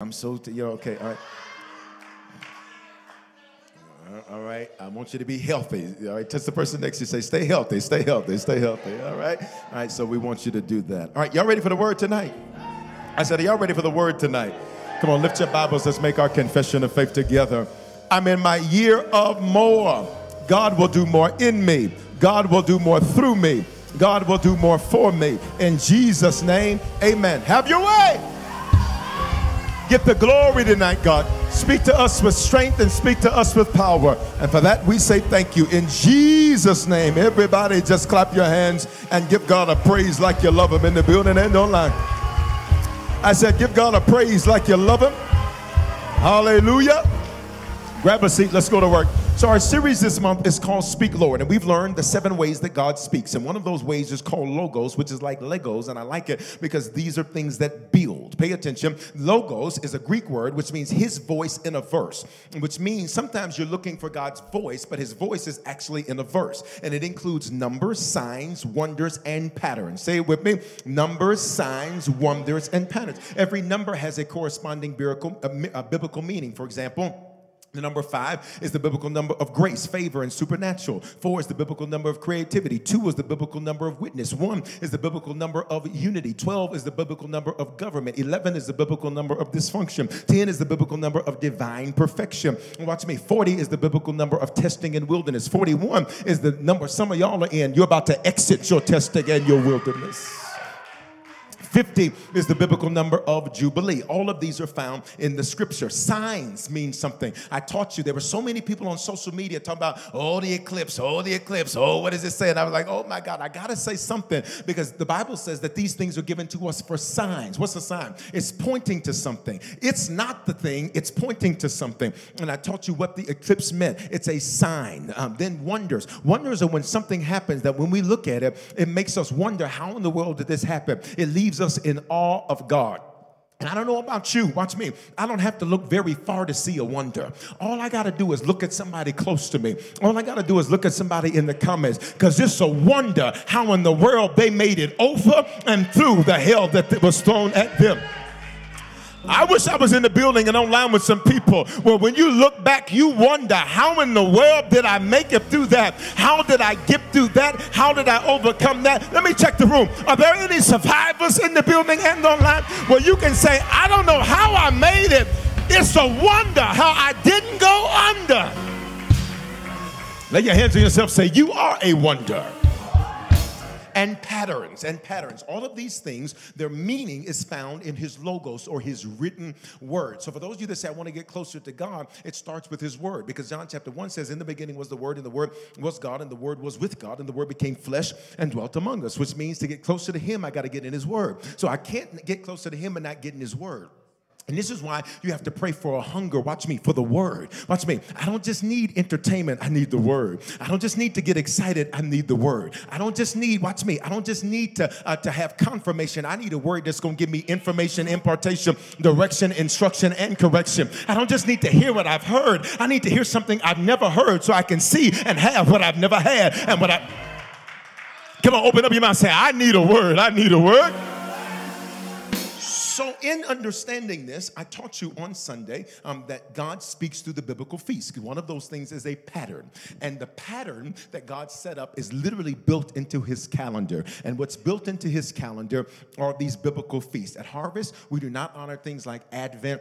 I'm so, t- you're okay. All right. All right. I want you to be healthy. All right. Touch the person next to you. Say, stay healthy, stay healthy, stay healthy. All right. All right. So we want you to do that. All right. Y'all ready for the word tonight? I said, Are y'all ready for the word tonight? Come on, lift your Bibles. Let's make our confession of faith together. I'm in my year of more. God will do more in me. God will do more through me. God will do more for me. In Jesus' name, amen. Have your way. Get the glory tonight, God. Speak to us with strength and speak to us with power. And for that, we say thank you. In Jesus' name, everybody just clap your hands and give God a praise like you love Him in the building and online. I said, give God a praise like you love Him. Hallelujah. Grab a seat. Let's go to work. So, our series this month is called Speak Lord, and we've learned the seven ways that God speaks. And one of those ways is called Logos, which is like Legos, and I like it because these are things that build. Pay attention. Logos is a Greek word which means His voice in a verse, which means sometimes you're looking for God's voice, but His voice is actually in a verse. And it includes numbers, signs, wonders, and patterns. Say it with me numbers, signs, wonders, and patterns. Every number has a corresponding biblical, uh, a uh, biblical meaning. For example, the number five is the biblical number of grace, favor, and supernatural. Four is the biblical number of creativity. Two is the biblical number of witness. One is the biblical number of unity. Twelve is the biblical number of government. Eleven is the biblical number of dysfunction. Ten is the biblical number of divine perfection. Watch me. Forty is the biblical number of testing and wilderness. Forty-one is the number some of y'all are in. You're about to exit your testing and your wilderness. 50 is the biblical number of Jubilee. All of these are found in the scripture. Signs mean something. I taught you there were so many people on social media talking about, oh, the eclipse, oh, the eclipse, oh, what does it say? And I was like, oh my God, I gotta say something because the Bible says that these things are given to us for signs. What's a sign? It's pointing to something. It's not the thing, it's pointing to something. And I taught you what the eclipse meant. It's a sign. Um, then wonders. Wonders are when something happens that when we look at it, it makes us wonder how in the world did this happen? It leaves leaves us in awe of God. And I don't know about you, watch me. I don't have to look very far to see a wonder. All I got to do is look at somebody close to me. All I got to do is look at somebody in the comments because it's a wonder how in the world they made it over and through the hell that was thrown at them. I wish I was in the building and online with some people where when you look back, you wonder, how in the world did I make it through that? How did I get through that? How did I overcome that? Let me check the room. Are there any survivors in the building and online where you can say, I don't know how I made it? It's a wonder how I didn't go under. Lay your hands on yourself, say, You are a wonder and patterns and patterns. All of these things, their meaning is found in his logos or his written word. So for those of you that say, I want to get closer to God, it starts with his word because John chapter 1 says, In the beginning was the word, and the word was God, and the word was with God, and the word became flesh and dwelt among us, which means to get closer to him, I got to get in his word. So I can't get closer to him and not get in his word. And this is why you have to pray for a hunger. Watch me, for the word. Watch me. I don't just need entertainment, I need the word. I don't just need to get excited, I need the word. I don't just need, watch me, I don't just need to, uh, to have confirmation. I need a word that's going to give me information, impartation, direction, instruction, and correction. I don't just need to hear what I've heard, I need to hear something I've never heard so I can see and have what I've never had. And what I. Come on, open up your mouth and say, I need a word. I need a word. So, in understanding this, I taught you on Sunday um, that God speaks through the biblical feast. One of those things is a pattern. And the pattern that God set up is literally built into his calendar. And what's built into his calendar are these biblical feasts. At Harvest, we do not honor things like Advent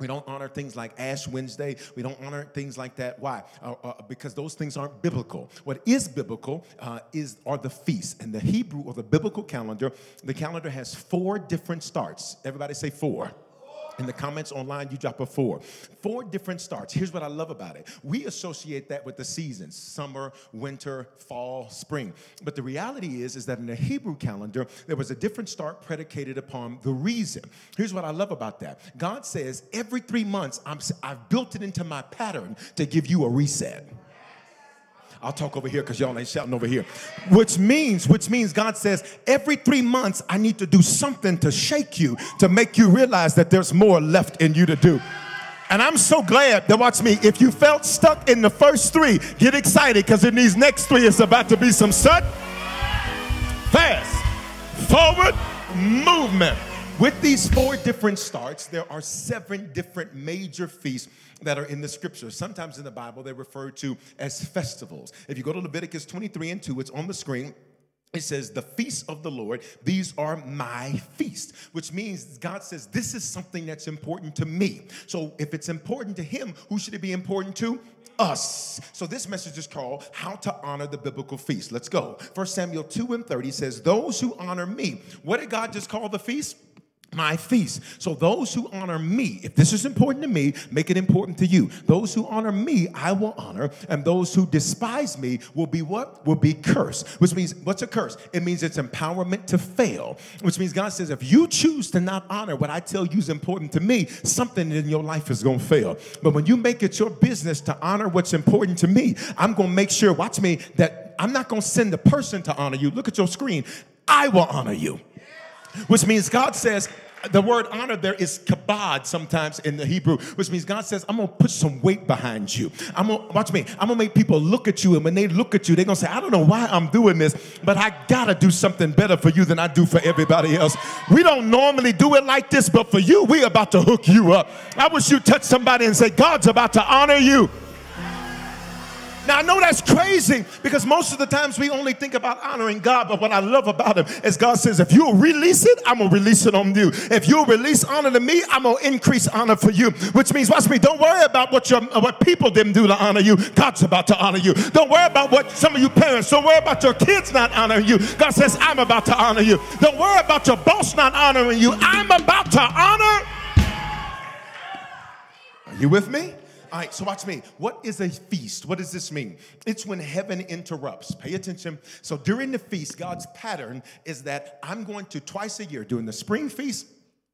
we don't honor things like Ash Wednesday. We don't honor things like that. Why? Uh, uh, because those things aren't biblical. What is biblical uh, is are the feasts. And the Hebrew or the biblical calendar, the calendar has four different starts. Everybody say four. In the comments online, you drop a four. Four different starts. Here's what I love about it. We associate that with the seasons summer, winter, fall, spring. But the reality is, is that in the Hebrew calendar, there was a different start predicated upon the reason. Here's what I love about that God says, every three months, I'm, I've built it into my pattern to give you a reset. I'll talk over here because y'all ain't shouting over here. Which means, which means God says, every three months I need to do something to shake you, to make you realize that there's more left in you to do. And I'm so glad that watch me. If you felt stuck in the first three, get excited because in these next three, it's about to be some sudden, fast, forward movement. With these four different starts, there are seven different major feasts that are in the scriptures. Sometimes in the Bible, they're referred to as festivals. If you go to Leviticus 23 and 2, it's on the screen. It says, the feasts of the Lord, these are my feasts, which means God says, this is something that's important to me. So if it's important to Him, who should it be important to? Us. So this message is called How to Honor the Biblical Feast. Let's go. First Samuel 2 and 30 says, Those who honor me. What did God just call the feast? My feast. So those who honor me, if this is important to me, make it important to you. Those who honor me, I will honor, and those who despise me will be what? Will be cursed. Which means what's a curse? It means it's empowerment to fail. Which means God says if you choose to not honor what I tell you is important to me, something in your life is going to fail. But when you make it your business to honor what's important to me, I'm going to make sure watch me that I'm not going to send the person to honor you. Look at your screen. I will honor you which means God says, the word honor there is kabod sometimes in the Hebrew, which means God says, I'm gonna put some weight behind you. I'm gonna watch me, I'm gonna make people look at you, and when they look at you, they're gonna say, I don't know why I'm doing this, but I gotta do something better for you than I do for everybody else. We don't normally do it like this, but for you, we're about to hook you up. I wish you touch somebody and say, God's about to honor you. Now, I know that's crazy because most of the times we only think about honoring God, but what I love about Him is God says, if you'll release it, I'm going to release it on you. If you'll release honor to me, I'm going to increase honor for you. Which means, watch me, don't worry about what, your, what people didn't do to honor you. God's about to honor you. Don't worry about what some of you parents, don't worry about your kids not honoring you. God says, I'm about to honor you. Don't worry about your boss not honoring you. I'm about to honor. Are you with me? All right, so watch me. What is a feast? What does this mean? It's when heaven interrupts. Pay attention. So during the feast, God's pattern is that I'm going to twice a year during the spring feast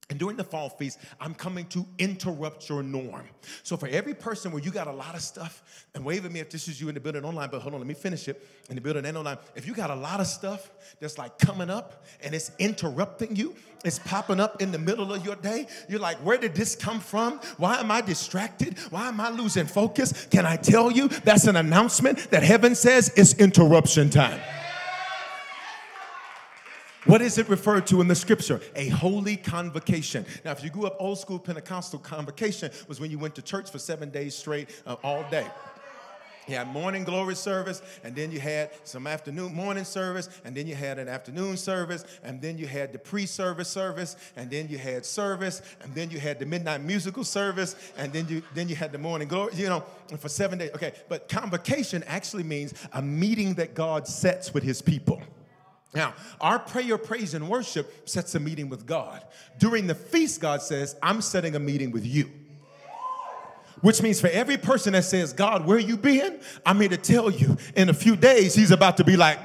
and during the fall feast, I'm coming to interrupt your norm. So for every person where you got a lot of stuff, and wave at me if this is you in the building online, but hold on, let me finish it. In the building and online, if you got a lot of stuff that's like coming up and it's interrupting you, it's popping up in the middle of your day, you're like, where did this come from? Why am I distracted? Why am I losing focus? Can I tell you that's an announcement that heaven says it's interruption time? What is it referred to in the scripture? A holy convocation. Now, if you grew up old school Pentecostal, convocation was when you went to church for seven days straight, uh, all day. You had morning glory service, and then you had some afternoon morning service, and then you had an afternoon service, and then you had the pre-service service, and then you had service, and then you had the midnight musical service, and then you then you had the morning glory, you know, for seven days. Okay, but convocation actually means a meeting that God sets with his people. Now, our prayer, praise, and worship sets a meeting with God. During the feast, God says, I'm setting a meeting with you. Which means for every person that says, God, where you been? I'm here to tell you, in a few days, he's about to be like,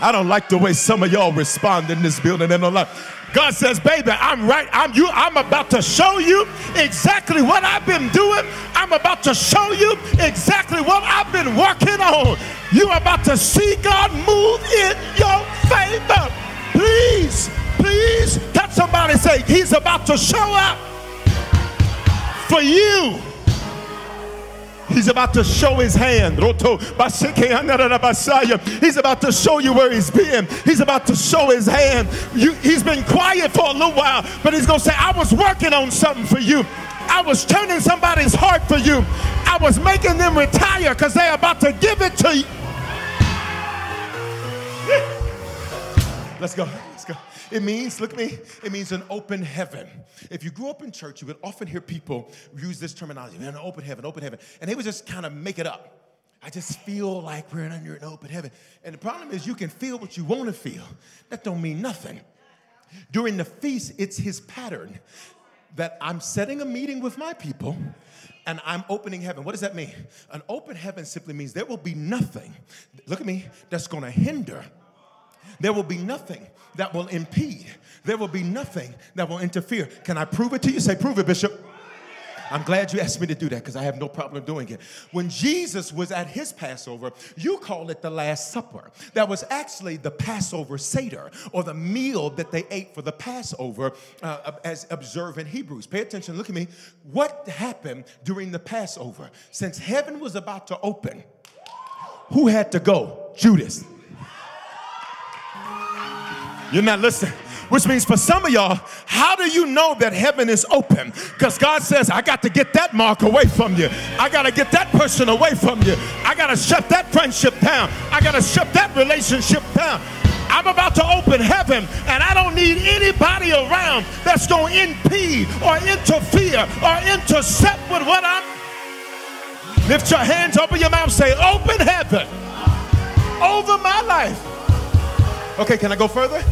I don't like the way some of y'all respond in this building and online. God says, baby, I'm right. I'm you. I'm about to show you exactly what I've been doing. I'm about to show you exactly what I've been working on. You're about to see God move in your favor. Please, please, touch somebody say, He's about to show up for you. He's about to show his hand. He's about to show you where he's been. He's about to show his hand. You, he's been quiet for a little while, but he's going to say, I was working on something for you. I was turning somebody's heart for you. I was making them retire because they're about to give it to you. Let's go. It means, look at me, it means an open heaven. If you grew up in church, you would often hear people use this terminology, man, an open heaven, open heaven. And they would just kind of make it up. I just feel like we're under an open heaven. And the problem is you can feel what you want to feel. That don't mean nothing. During the feast, it's his pattern that I'm setting a meeting with my people and I'm opening heaven. What does that mean? An open heaven simply means there will be nothing, look at me, that's going to hinder there will be nothing that will impede. There will be nothing that will interfere. Can I prove it to you? Say, prove it, Bishop. I'm glad you asked me to do that because I have no problem doing it. When Jesus was at his Passover, you call it the Last Supper. That was actually the Passover Seder or the meal that they ate for the Passover uh, as observant Hebrews. Pay attention, look at me. What happened during the Passover? Since heaven was about to open, who had to go? Judas. You're not listening. Which means for some of y'all, how do you know that heaven is open? Because God says, I got to get that mark away from you. I got to get that person away from you. I got to shut that friendship down. I got to shut that relationship down. I'm about to open heaven, and I don't need anybody around that's going to impede or interfere or intercept with what I'm. Lift your hands, open your mouth, say, Open heaven over my life. Okay, can I go further?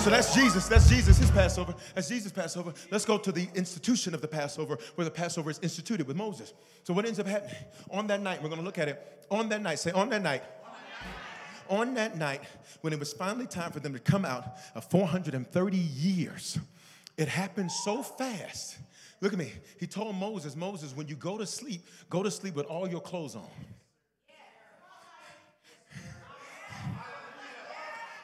So that's Jesus. That's Jesus, his Passover. That's Jesus' Passover. Let's go to the institution of the Passover, where the Passover is instituted with Moses. So what ends up happening? On that night, we're going to look at it. On that night, say, on that night. On that night, when it was finally time for them to come out of 430 years, it happened so fast. Look at me. He told Moses, Moses, when you go to sleep, go to sleep with all your clothes on.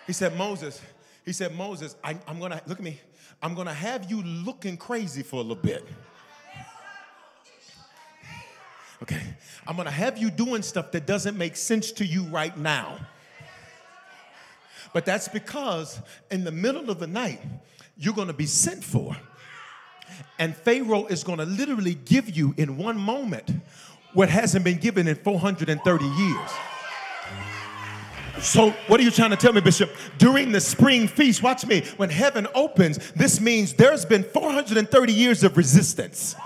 He said, Moses, he said, Moses, I, am gonna, look at me, I'm gonna have you looking crazy for a little bit. Okay, I'm gonna have you doing stuff that doesn't make sense to you right now. But that's because in the middle of the night, you're gonna be sent for. And Pharaoh is gonna literally give you in one moment what hasn't been given in 430 years. So, what are you trying to tell me, Bishop? During the spring feast, watch me, when heaven opens, this means there's been 430 years of resistance.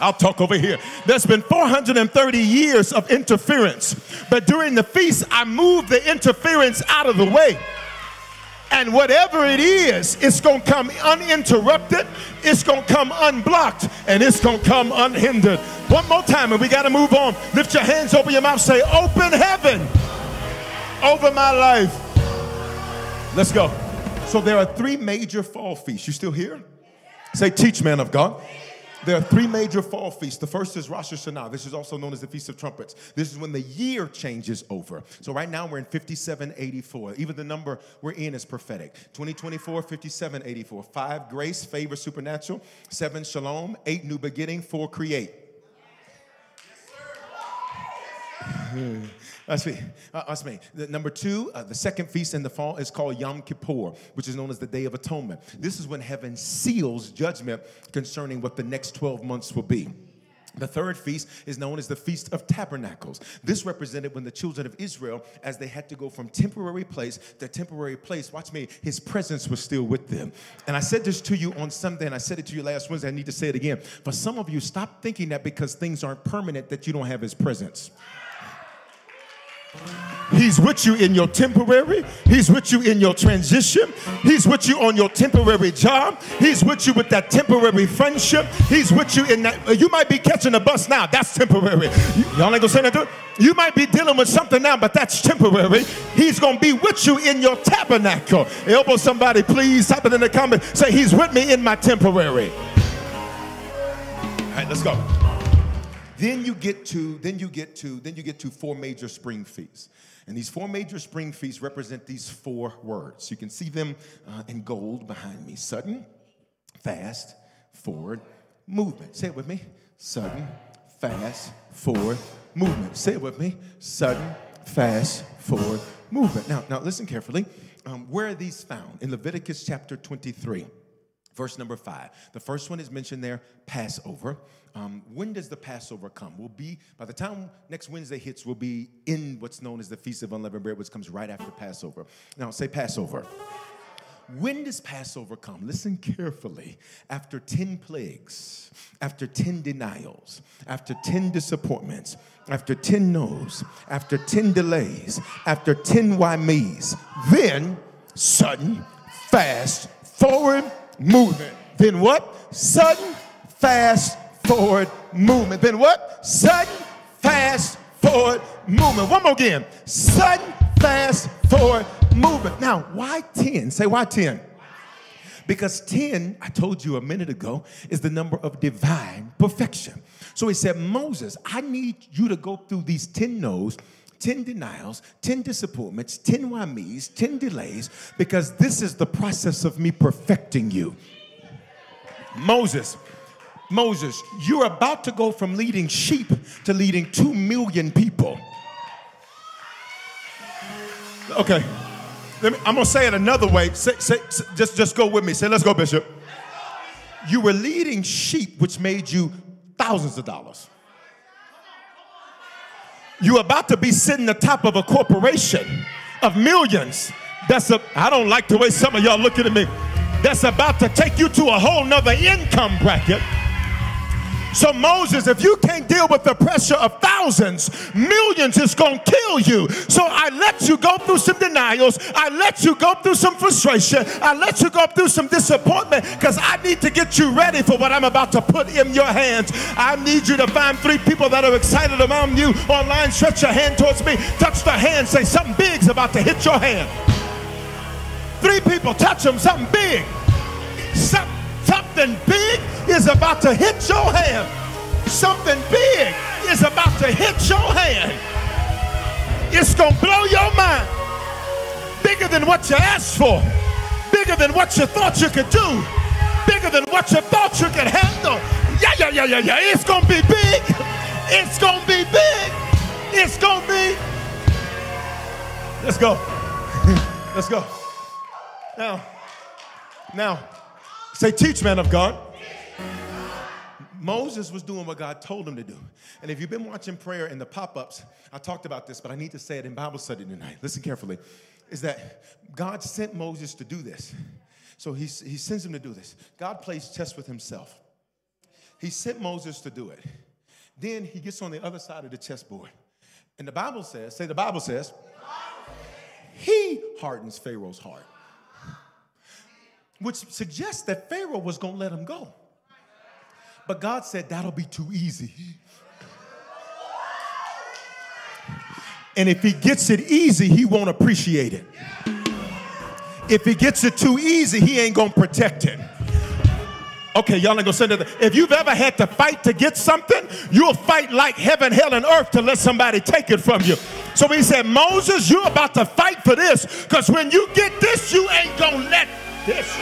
I'll talk over here. There's been 430 years of interference, but during the feast, I moved the interference out of the way. And whatever it is, it's going to come uninterrupted, it's going to come unblocked, and it's going to come unhindered. One more time, and we got to move on. Lift your hands, open your mouth, say, Open heaven over my life. Let's go. So there are three major fall feasts. You still here? Say, teach, man of God. There are three major fall feasts. The first is Rosh Hashanah. This is also known as the Feast of Trumpets. This is when the year changes over. So right now we're in 5784. Even the number we're in is prophetic. 2024, 5784. Five, grace, favor, supernatural. Seven, shalom. Eight, new beginning. Four, create. That's me. Uh, that's me. The, number two, uh, the second feast in the fall is called Yom Kippur, which is known as the Day of Atonement. This is when heaven seals judgment concerning what the next 12 months will be. The third feast is known as the Feast of Tabernacles. This represented when the children of Israel, as they had to go from temporary place to temporary place, watch me, his presence was still with them. And I said this to you on Sunday, and I said it to you last Wednesday. I need to say it again. For some of you, stop thinking that because things aren't permanent that you don't have his presence. He's with you in your temporary. He's with you in your transition. He's with you on your temporary job. He's with you with that temporary friendship. He's with you in that. Uh, you might be catching a bus now. That's temporary. Y'all ain't gonna say that. You might be dealing with something now, but that's temporary. He's gonna be with you in your tabernacle. Elbow somebody, please. Type it in the comment. Say, He's with me in my temporary. All right, let's go. Then you get to, then you get to, then you get to four major spring feasts. And these four major spring feasts represent these four words. You can see them uh, in gold behind me. Sudden, fast, forward, movement. Say it with me. Sudden, fast, forward, movement. Say it with me. Sudden, fast, forward, movement. Now, now listen carefully. Um, where are these found? In Leviticus chapter 23. Verse number five. The first one is mentioned there Passover. Um, when does the Passover come? We'll be, by the time next Wednesday hits, we'll be in what's known as the Feast of Unleavened Bread, which comes right after Passover. Now, say Passover. When does Passover come? Listen carefully. After 10 plagues, after 10 denials, after 10 disappointments, after 10 no's, after 10 delays, after 10 why me's, then sudden, fast, forward, movement. Then what? Sudden, fast, forward movement. Then what? Sudden, fast, forward movement. One more again. Sudden, fast, forward movement. Now, why 10? Say, why 10? Because 10, I told you a minute ago, is the number of divine perfection. So he said, Moses, I need you to go through these 10 no's 10 denials, 10 disappointments, 10 why me's, 10 delays, because this is the process of me perfecting you. Moses, Moses, you're about to go from leading sheep to leading 2 million people. Okay. Me, I'm gonna say it another way. Say, say, say- just, just go with me. Say, let's go, Bishop. You were leading sheep, which made you thousands of dollars. You're about to be sitting atop of a corporation of millions. That's a, I don't like the way some of y'all looking at me. That's about to take you to a whole nother income bracket. So, Moses, if you can't deal with the pressure of thousands, millions is going to kill you. So, I let you go through some denials. I let you go through some frustration. I let you go through some disappointment because I need to get you ready for what I'm about to put in your hands. I need you to find three people that are excited around you online. Stretch your hand towards me. Touch the hand. Say, something big's about to hit your hand. Three people, touch them. Something big. Some, something big is about to hit your hand. Something big is about to hit your hand. It's going to blow your mind. Bigger than what you asked for. Bigger than what you thought you could do. Bigger than what you thought you could handle. Yeah, yeah, yeah, yeah, yeah. It's going to be big. It's going to be big. It's going to be. Let's go. Let's go. Now, now, say, teach, man of God. Moses was doing what God told him to do. And if you've been watching prayer in the pop ups, I talked about this, but I need to say it in Bible study tonight. Listen carefully. Is that God sent Moses to do this. So he, he sends him to do this. God plays chess with himself. He sent Moses to do it. Then he gets on the other side of the chessboard. And the Bible says, say the Bible says, he hardens Pharaoh's heart which suggests that Pharaoh was going to let him go. But God said that'll be too easy. And if he gets it easy, he won't appreciate it. If he gets it too easy, he ain't going to protect it. Okay, y'all ain't gonna say that. If you've ever had to fight to get something, you'll fight like heaven, hell, and earth to let somebody take it from you. So he said, Moses, you're about to fight for this, because when you get this, you ain't gonna let this.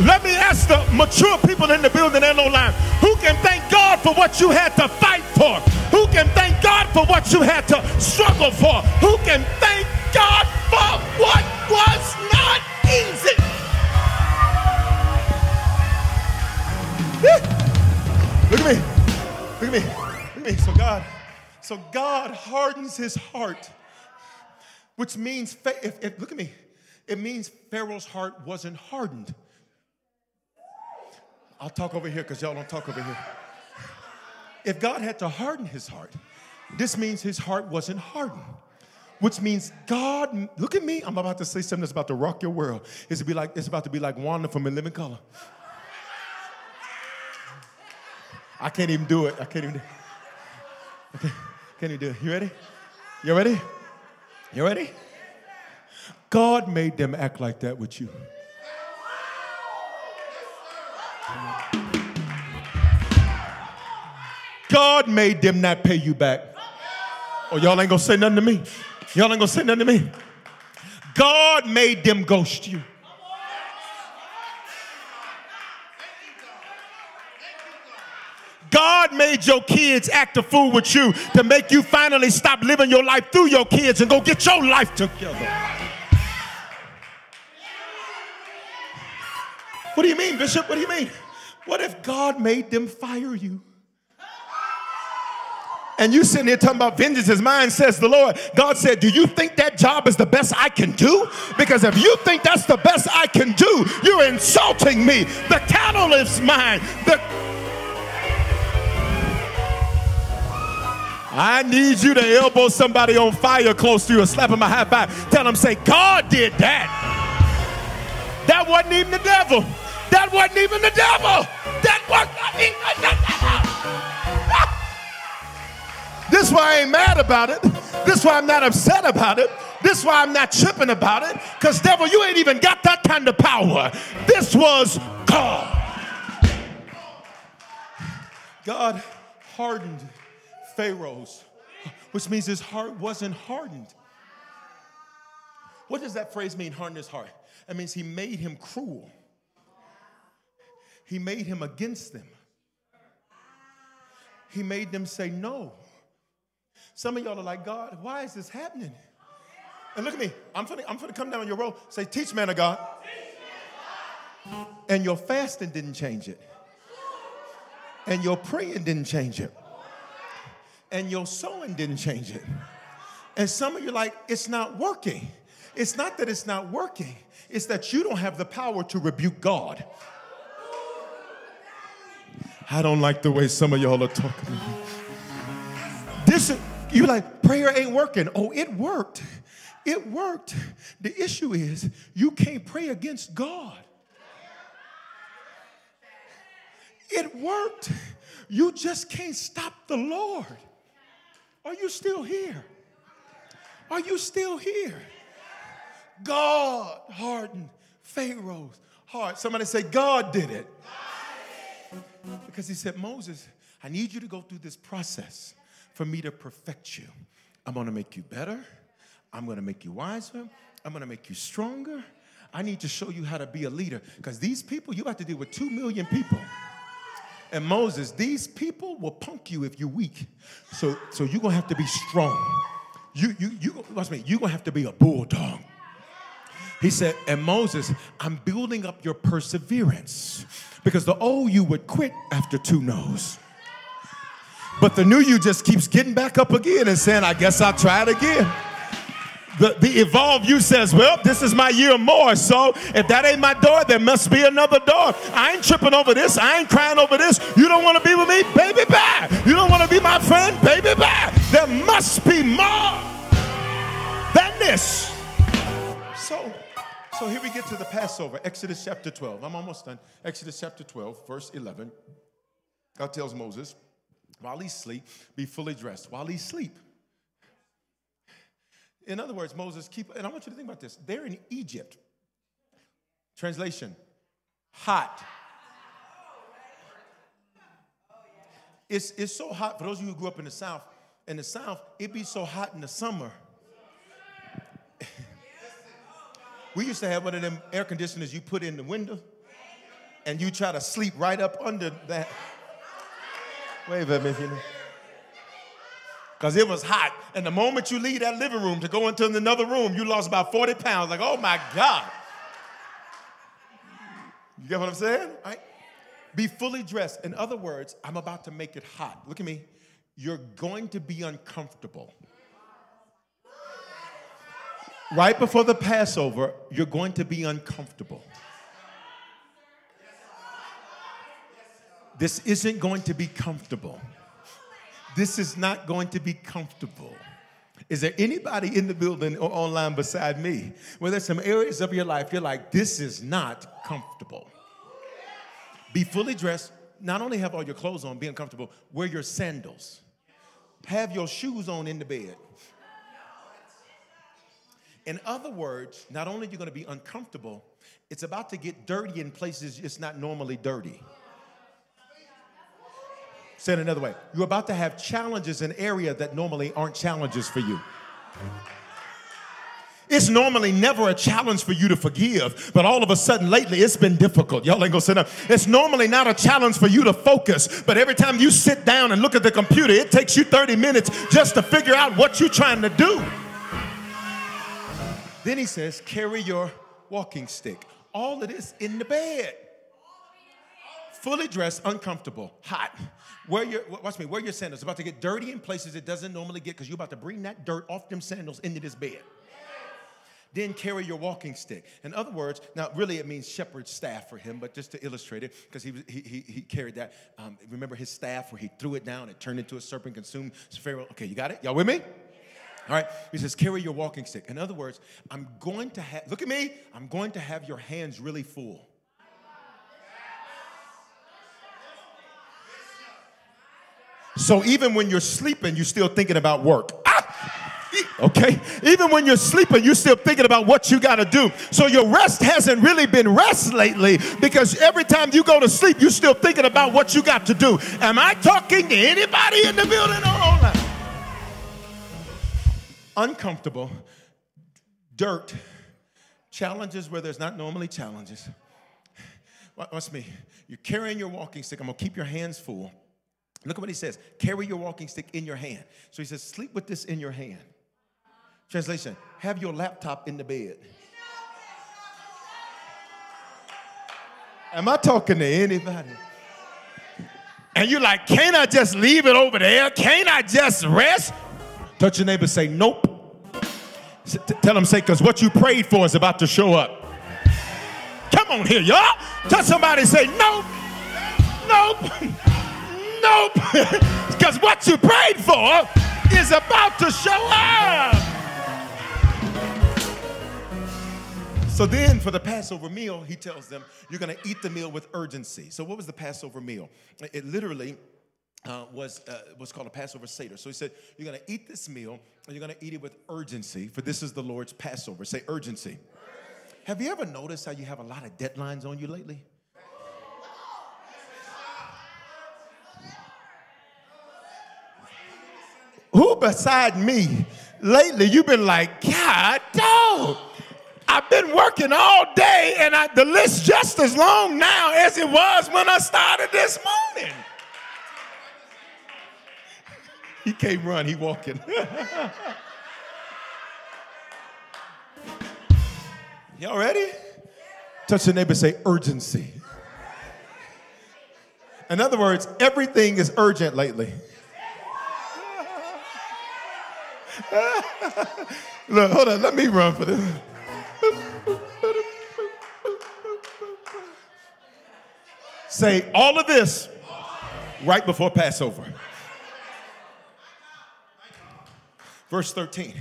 Let me ask the mature people in the building and online who can thank God for what you had to fight for? Who can thank God for what you had to struggle for? Who can thank God for what was not easy? Look at me. Look at me. Look at me. So God, so God hardens his heart, which means if, if, look at me. It means Pharaoh's heart wasn't hardened. I'll talk over here because y'all don't talk over here. If God had to harden his heart, this means his heart wasn't hardened. Which means God, look at me. I'm about to say something that's about to rock your world. It's, be like, it's about to be like Wanda from In Living Color. I can't even do it. I can't even do it. Okay, can't even do it. You ready? You ready? You ready? God made them act like that with you. God made them not pay you back. Oh, y'all ain't gonna say nothing to me. Y'all ain't gonna say nothing to me. God made them ghost you. God made your kids act a fool with you to make you finally stop living your life through your kids and go get your life together. What do you mean, Bishop? What do you mean? What if God made them fire you? And you sitting here talking about vengeance is mine, says the Lord. God said, Do you think that job is the best I can do? Because if you think that's the best I can do, you're insulting me. The cattle is mine. The I need you to elbow somebody on fire close to you and slap them a high five. Tell them, say, God did that. That wasn't even the devil. That wasn't even the devil. That wasn't even the devil. This why I ain't mad about it. This why I'm not upset about it. This why I'm not tripping about it. Because devil, you ain't even got that kind of power. This was God. God hardened Pharaoh's, which means his heart wasn't hardened. What does that phrase mean, harden his heart? That means he made him cruel. He made him against them. He made them say no. Some of y'all are like, God, why is this happening? And look at me. I'm finna, I'm finna come down your road. Say, teach man of God. And your fasting didn't change it. And your praying didn't change it. And your sowing didn't change it. And some of you like, it's not working. It's not that it's not working, it's that you don't have the power to rebuke God. I don't like the way some of y'all are talking. This you like prayer ain't working. Oh, it worked. It worked. The issue is you can't pray against God. It worked. You just can't stop the Lord. Are you still here? Are you still here? God hardened Pharaoh's heart. Somebody say, God did it. Because he said, Moses, I need you to go through this process for me to perfect you. I'm gonna make you better. I'm gonna make you wiser. I'm gonna make you stronger. I need to show you how to be a leader. Because these people, you have to deal with two million people. And Moses, these people will punk you if you're weak. So, so you're gonna have to be strong. You, you, you, watch me, you're gonna have to be a bulldog. He said, and Moses, I'm building up your perseverance because the old you would quit after two no's. But the new you just keeps getting back up again and saying, I guess I'll try it again. The, the evolved you says, Well, this is my year more. So if that ain't my door, there must be another door. I ain't tripping over this. I ain't crying over this. You don't want to be with me? Baby, bye. You don't want to be my friend? Baby, bye. There must be more than this. So, so here we get to the Passover, Exodus chapter 12. I'm almost done. Exodus chapter 12, verse 11. God tells Moses, while he sleep, be fully dressed. While he sleep. In other words, Moses keep, and I want you to think about this. They're in Egypt. Translation, hot. It's, it's so hot, for those of you who grew up in the South, in the South, it be so hot in the summer. we used to have one of them air conditioners you put in the window, and you try to sleep right up under that. Wave at me if you know. Because it was hot. And the moment you leave that living room to go into another room, you lost about 40 pounds. Like, oh my God. You get what I'm saying? Right? Be fully dressed. In other words, I'm about to make it hot. Look at me. You're going to be uncomfortable. Right before the Passover, you're going to be uncomfortable. This isn't going to be comfortable. This is not going to be comfortable. Is there anybody in the building or online beside me where there's some areas of your life you're like, this is not comfortable? Be fully dressed. Not only have all your clothes on, be uncomfortable, wear your sandals. Have your shoes on in the bed. In other words, not only are you going to be uncomfortable, it's about to get dirty in places it's not normally dirty. Say it another way. You're about to have challenges in areas that normally aren't challenges for you. It's normally never a challenge for you to forgive, but all of a sudden lately it's been difficult. Y'all ain't gonna sit down. It's normally not a challenge for you to focus, but every time you sit down and look at the computer, it takes you 30 minutes just to figure out what you're trying to do. Then he says, carry your walking stick. All of this in the bed. Fully dressed, uncomfortable, hot. Wear your, watch me, wear your sandals. It's about to get dirty in places it doesn't normally get because you're about to bring that dirt off them sandals into this bed. Then carry your walking stick. In other words, now really it means shepherd's staff for him, but just to illustrate it, because he, he, he, he, carried that. Um, remember his staff where he threw it down, it turned into a serpent, consumed Pharaoh. Okay, you got it? Y'all with me? All right, he says, carry your walking stick. In other words, I'm going to have, look at me, I'm going to have your hands really full. So even when you're sleeping, you're still thinking about work. Ah! Okay? Even when you're sleeping, you're still thinking about what you got to do. So your rest hasn't really been rest lately because every time you go to sleep, you're still thinking about what you got to do. Am I talking to anybody in the building or online? Uncomfortable, dirt, challenges where there's not normally challenges. Watch me. You're carrying your walking stick. I'm going to keep your hands full. Look at what he says carry your walking stick in your hand. So he says, sleep with this in your hand. Translation Have your laptop in the bed. Am I talking to anybody? And you're like, can't I just leave it over there? Can't I just rest? Touch your neighbor, say, nope. Tell them, say, because what you prayed for is about to show up. Come on here, y'all. Tell somebody, say, nope, nope, nope. Because what you prayed for is about to show up. So then, for the Passover meal, he tells them, You're going to eat the meal with urgency. So, what was the Passover meal? It literally uh, was uh, what's called a Passover Seder. So, he said, You're going to eat this meal, and you're going to eat it with urgency, for this is the Lord's Passover. Say urgency. urgency. Have you ever noticed how you have a lot of deadlines on you lately? Who beside me lately you've been like, God, dog, I've been working all day and I, the list just as long now as it was when I started this morning. he can't run, he walking. Y'all ready? Touch the neighbor, say urgency. In other words, everything is urgent lately. Look, hold on, let me run for this. Say all of this right before Passover. Verse 13.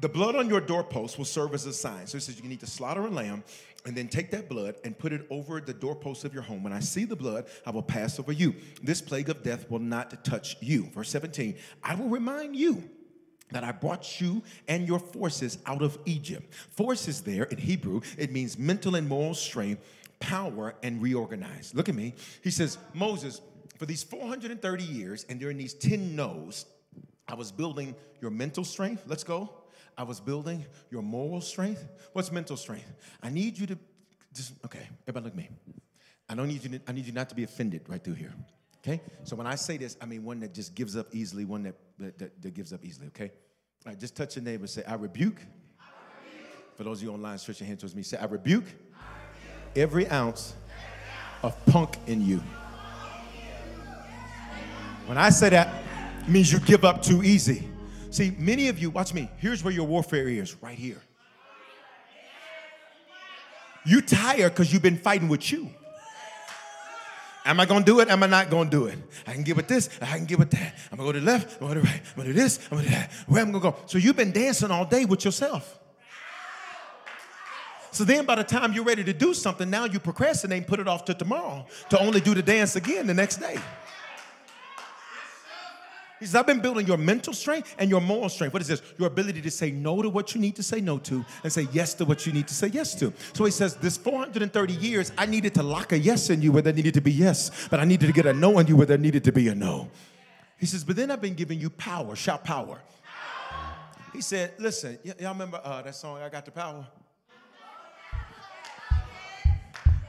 The blood on your doorpost will serve as a sign. So he says you need to slaughter a lamb and then take that blood and put it over the doorpost of your home. When I see the blood, I will pass over you. This plague of death will not touch you. Verse 17. I will remind you that I brought you and your forces out of Egypt. Forces there in Hebrew, it means mental and moral strength, power, and reorganize. Look at me. He says, Moses, for these 430 years and during these 10 no's, I was building your mental strength. Let's go. I was building your moral strength. What's mental strength? I need you to just, okay, everybody look at me. I don't need you to, I need you not to be offended right through here. Okay? So when I say this, I mean one that just gives up easily, one that, that, that gives up easily, okay? All right, just touch your neighbor and say, I rebuke. I rebuke. For those of you online, stretch your hand towards me. Say, I rebuke, I rebuke. Every, ounce of punk in you. When I say that, it means you give up too easy. See, many of you, watch me, here's where your warfare is, right here. You tired because you've been fighting with you. Am I gonna do it? Am I not gonna do it? I can get with this, I can get with that. I'm gonna go to the left, I'm gonna go to the right, I'm gonna do this, I'm gonna do that. Where am I gonna go? So you've been dancing all day with yourself. So then by the time you're ready to do something, now you procrastinate and put it off to tomorrow to only do the dance again the next day. He says, I've been building your mental strength and your moral strength. What is this? Your ability to say no to what you need to say no to and say yes to what you need to say yes to. So he says, This 430 years, I needed to lock a yes in you where there needed to be yes, but I needed to get a no in you where there needed to be a no. He says, But then I've been giving you power. Shout power. He said, Listen, y- y'all remember uh, that song, I Got the Power?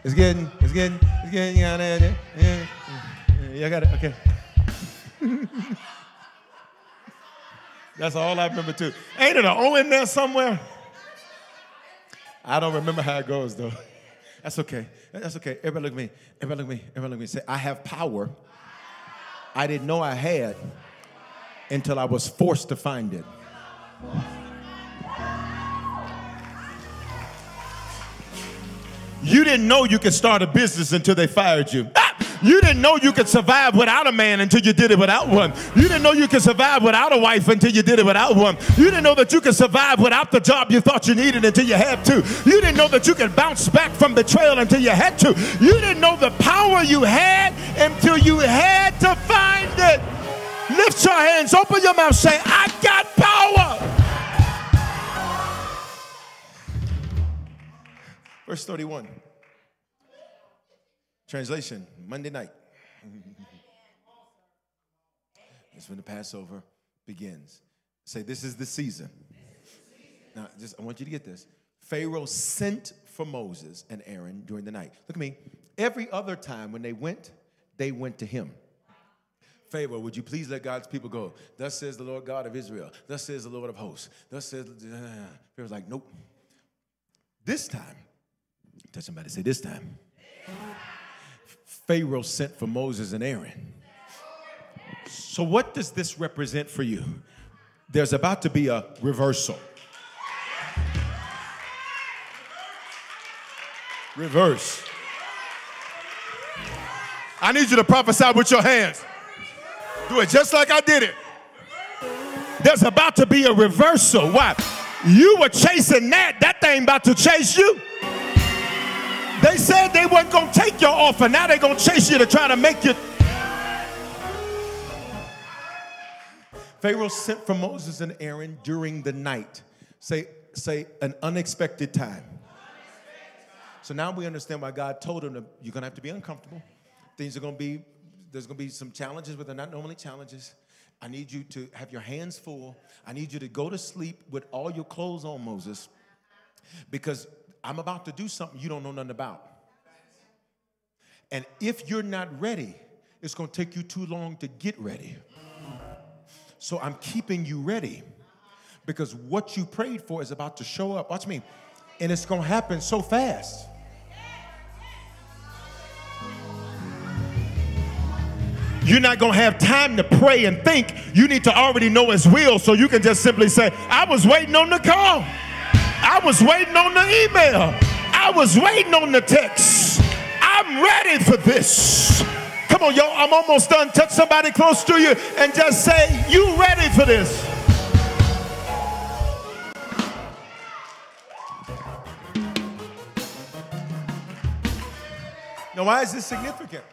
It's getting, it's getting, it's getting, yeah, yeah, yeah, yeah, I got it, okay. That's all I remember too. Ain't it an O in there somewhere? I don't remember how it goes though. That's okay. That's okay. Everybody look at me. Everybody look at me. Everybody look at me. Say, I have power I didn't know I had until I was forced to find it. You didn't know you could start a business until they fired you. Ah! You didn't know you could survive without a man until you did it without one. You didn't know you could survive without a wife until you did it without one. You didn't know that you could survive without the job you thought you needed until you had to. You didn't know that you could bounce back from betrayal until you had to. You didn't know the power you had until you had to find it. Lift your hands, open your mouth, say, I got power. Verse 31. Translation Monday night. That's when the Passover begins. Say, this is the season. Now, just I want you to get this. Pharaoh sent for Moses and Aaron during the night. Look at me. Every other time when they went, they went to him. Pharaoh, would you please let God's people go? Thus says the Lord God of Israel. Thus says the Lord of hosts. Thus says, Pharaoh's like, nope. This time, tell somebody, say this time. Pharaoh sent for Moses and Aaron. So, what does this represent for you? There's about to be a reversal. Reverse. I need you to prophesy with your hands. Do it just like I did it. There's about to be a reversal. Why? You were chasing that, that thing about to chase you. They said they weren't going to take your offer. Now they're going to chase you to try to make you. Pharaoh sent for Moses and Aaron during the night. Say, say an unexpected time. So now we understand why God told them to, you're going to have to be uncomfortable. Things are going to be, there's going to be some challenges, but they're not normally challenges. I need you to have your hands full. I need you to go to sleep with all your clothes on, Moses, because I'm about to do something you don't know nothing about. And if you're not ready, it's going to take you too long to get ready. So I'm keeping you ready because what you prayed for is about to show up. Watch me. And it's going to happen so fast. You're not going to have time to pray and think. You need to already know His will so you can just simply say, I was waiting on the call. I was waiting on the email. I was waiting on the text. I'm ready for this. Come on, y'all. I'm almost done. Touch somebody close to you and just say, You ready for this? Now, why is this significant?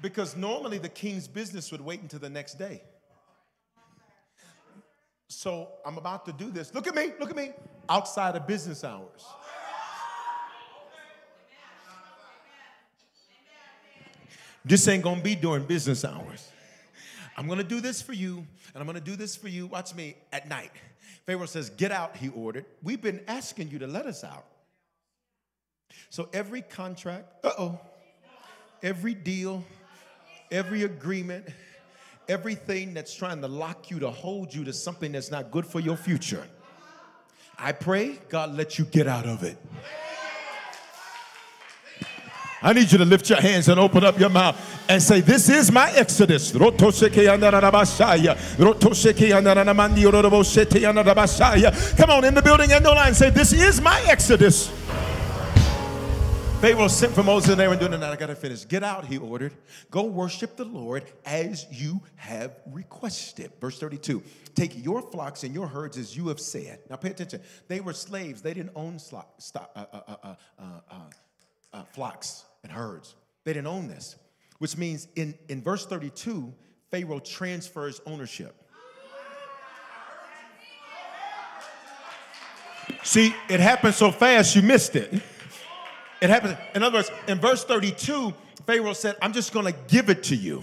Because normally the king's business would wait until the next day. So I'm about to do this. Look at me, look at me. Outside of business hours. This ain't gonna be during business hours. I'm gonna do this for you, and I'm gonna do this for you. Watch me at night. Pharaoh says, Get out, he ordered. We've been asking you to let us out. So every contract, uh oh, every deal, every agreement, everything that's trying to lock you to hold you to something that's not good for your future. I pray God let you get out of it. I need you to lift your hands and open up your mouth and say, This is my exodus. Come on, in the building and the line, say, This is my exodus. Pharaoh sent for Moses and Aaron doing it. I got to finish. Get out, he ordered. Go worship the Lord as you have requested. Verse 32. Take your flocks and your herds as you have said. Now pay attention. They were slaves. They didn't own uh, uh, uh, flocks and herds. They didn't own this, which means in, in verse 32, Pharaoh transfers ownership. See, it happened so fast you missed it. It happened. In other words, in verse 32, Pharaoh said, I'm just going to give it to you.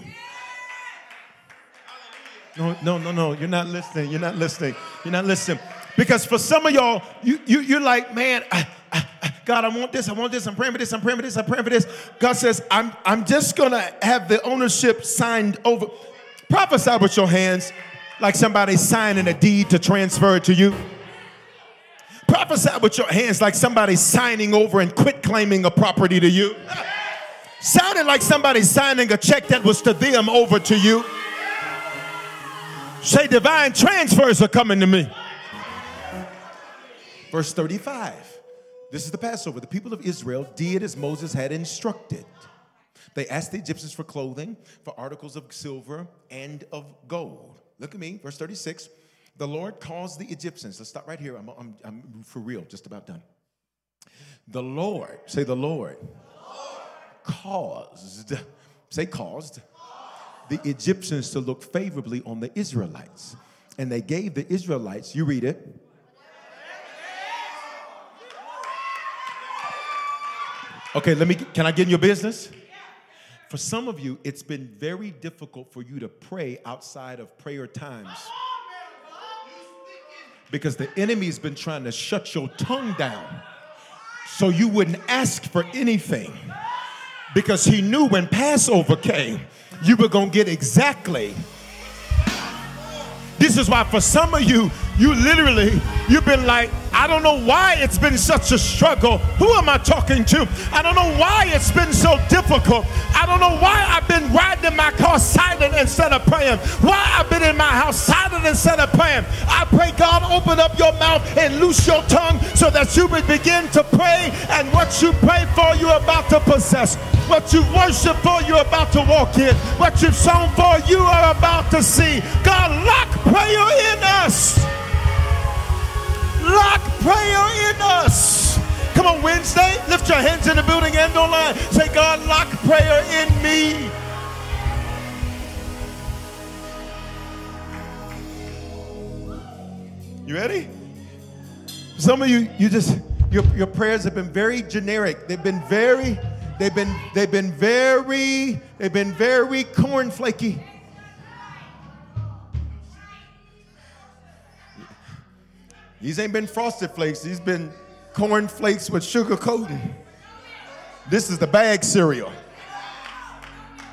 No, no, no, no. You're not listening. You're not listening. You're not listening. Because for some of y'all, you, you, you're like, man, I, I, God, I want this. I want this. I'm praying for this. I'm praying for this. I'm praying for this. God says, I'm, I'm just going to have the ownership signed over. Prophesy with your hands like somebody signing a deed to transfer it to you. Prophesy with your hands like somebody signing over and quit claiming a property to you. Sounded like somebody signing a check that was to them over to you. Say, divine transfers are coming to me. Verse 35. This is the Passover. The people of Israel did as Moses had instructed. They asked the Egyptians for clothing, for articles of silver and of gold. Look at me, verse 36. The Lord caused the Egyptians, let's stop right here. I'm, I'm, I'm for real, just about done. The Lord, say the Lord, Lord. caused, say caused, the Egyptians to look favorably on the Israelites. And they gave the Israelites, you read it, Okay, let me, can I get in your business? For some of you, it's been very difficult for you to pray outside of prayer times because the enemy's been trying to shut your tongue down so you wouldn't ask for anything. Because he knew when Passover came, you were going to get exactly. This is why, for some of you, you literally, you've been like, I don't know why it's been such a struggle. Who am I talking to? I don't know why it's been so difficult. I don't know why I've been riding in my car silent instead of praying. Why I've been in my house silent instead of praying. I pray, God, open up your mouth and loose your tongue so that you would begin to pray. And what you pray for, you're about to possess. What you worship for, you're about to walk in. What you've sown for, you are about to see. God, lock prayer in us. Lock prayer in us. Come on, Wednesday, lift your hands in the building and online. Say, God, lock prayer in me. You ready? Some of you, you just, your, your prayers have been very generic. They've been very, they've been, they've been very, they've been very cornflaky. These ain't been frosted flakes. These been corn flakes with sugar coating. This is the bag cereal.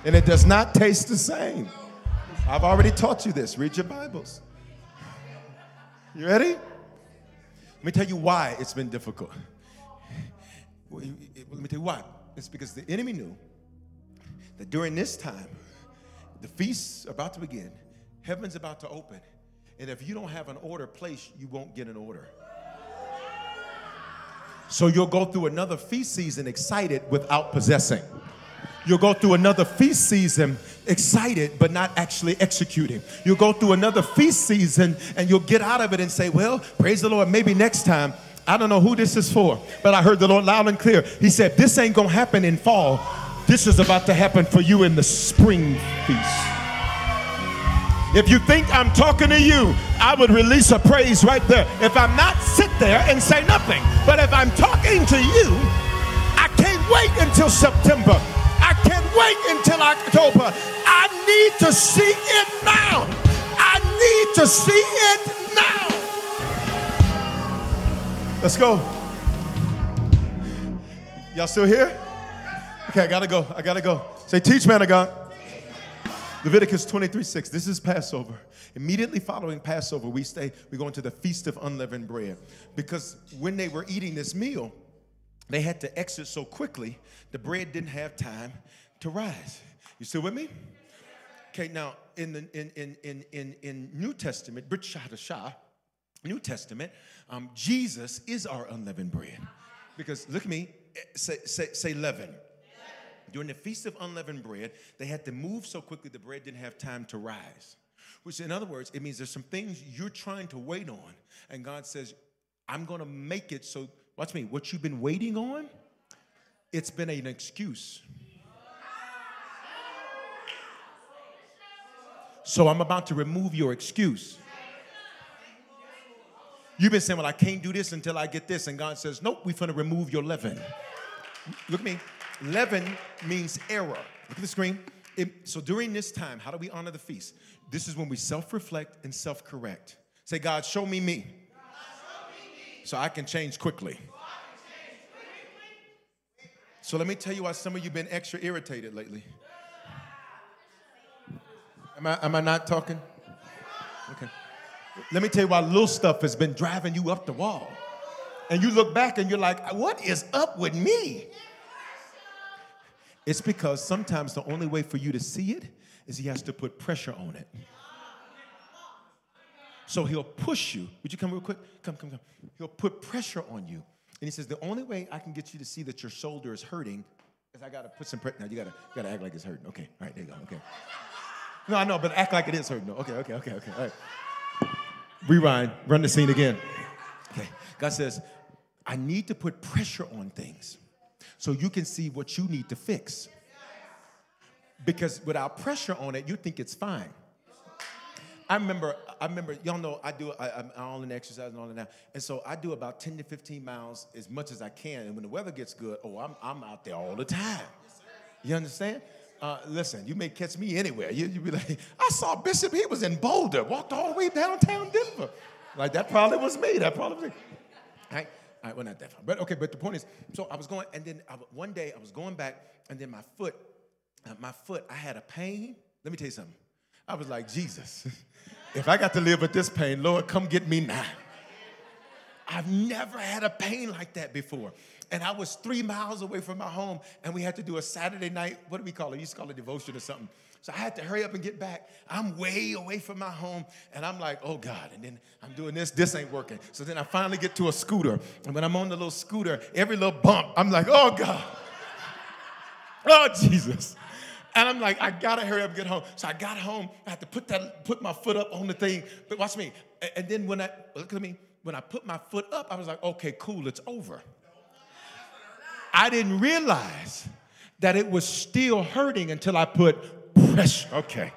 And it does not taste the same. I've already taught you this. Read your Bibles. You ready? Let me tell you why it's been difficult. Let me tell you why. It's because the enemy knew that during this time, the feast's about to begin, heaven's about to open, and if you don't have an order placed, you won't get an order. So you'll go through another feast season excited without possessing. You'll go through another feast season excited but not actually executing. You'll go through another feast season and you'll get out of it and say, Well, praise the Lord, maybe next time. I don't know who this is for, but I heard the Lord loud and clear. He said, This ain't gonna happen in fall. This is about to happen for you in the spring feast. If you think I'm talking to you, I would release a praise right there. If I'm not, sit there and say nothing. But if I'm talking to you, I can't wait until September. I can't wait until October. I need to see it now. I need to see it now. Let's go. Y'all still here? Okay, I gotta go. I gotta go. Say, teach, man of God. Leviticus 23 6. This is Passover. Immediately following Passover, we stay, we go into the Feast of Unleavened Bread. Because when they were eating this meal, they had to exit so quickly, the bread didn't have time to rise. You still with me? Okay, now in the in in in in, in New Testament, Brit Shah, New Testament, um, Jesus is our unleavened bread. Because look at me, say say say leaven. During the Feast of Unleavened Bread, they had to move so quickly the bread didn't have time to rise. Which, in other words, it means there's some things you're trying to wait on, and God says, I'm gonna make it so, watch me, what you've been waiting on, it's been an excuse. So I'm about to remove your excuse. You've been saying, Well, I can't do this until I get this. And God says, Nope, we're going to remove your leaven. Look at me. Leaven means error. Look at the screen. It, so during this time, how do we honor the feast? This is when we self reflect and self correct. Say, God, show me me. So I can change quickly. So let me tell you why some of you have been extra irritated lately. Am I, am I not talking? Okay. Let me tell you why little stuff has been driving you up the wall. And you look back and you're like, what is up with me? It's because sometimes the only way for you to see it is he has to put pressure on it. So he'll push you. Would you come real quick? Come, come, come. He'll put pressure on you. And he says, the only way I can get you to see that your shoulder is hurting is I gotta put some pressure. Now you gotta, you gotta act like it's hurting. Okay, all right, there you go. Okay. No, I know, but act like it is hurting. No, okay, okay, okay, okay. All right. Rewind, run the scene again. Okay. God says, I need to put pressure on things so you can see what you need to fix. Because without pressure on it, you think it's fine. I remember, I remember, y'all know I do, I, am all in exercise and all of that. And so I do about 10 to 15 miles as much as I can. And when the weather gets good, oh, I'm, I'm out there all the time. You understand? Uh, listen, you may catch me anywhere. You, you be like, I saw Bishop, he was in Boulder, walked all the way downtown Denver. Like, that probably was me. That probably was me. Right, right well, not that far. But okay, but the point is, so I was going, and then I, one day I was going back, and then my foot, uh, my foot, I had a pain. Let me tell you something. I was like, Jesus, if I got to live with this pain, Lord, come get me now. I've never had a pain like that before. And I was three miles away from my home, and we had to do a Saturday night, what do we call it? We used to call it devotion or something. So I had to hurry up and get back. I'm way away from my home, and I'm like, oh God. And then I'm doing this, this ain't working. So then I finally get to a scooter. And when I'm on the little scooter, every little bump, I'm like, oh God. Oh Jesus. And I'm like, I gotta hurry up and get home. So I got home. I had to put that, put my foot up on the thing. But watch me. And then when I look at me, when I put my foot up, I was like, okay, cool, it's over. I didn't realize that it was still hurting until I put pressure. Okay.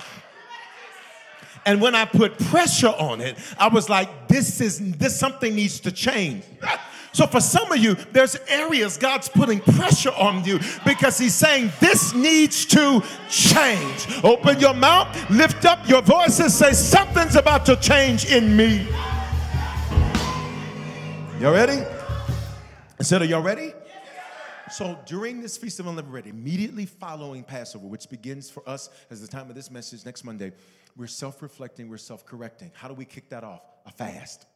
And when I put pressure on it, I was like, this is this something needs to change. So for some of you, there's areas God's putting pressure on you because He's saying this needs to change. Open your mouth, lift up your voices, say, Something's about to change in me. Y'all ready? I said, Are y'all ready? So during this Feast of Unleavened Bread, immediately following Passover, which begins for us as the time of this message next Monday, we're self reflecting, we're self correcting. How do we kick that off? A fast.